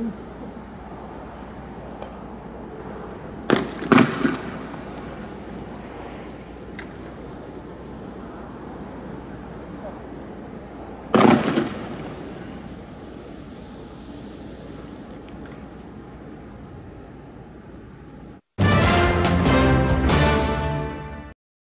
Mm.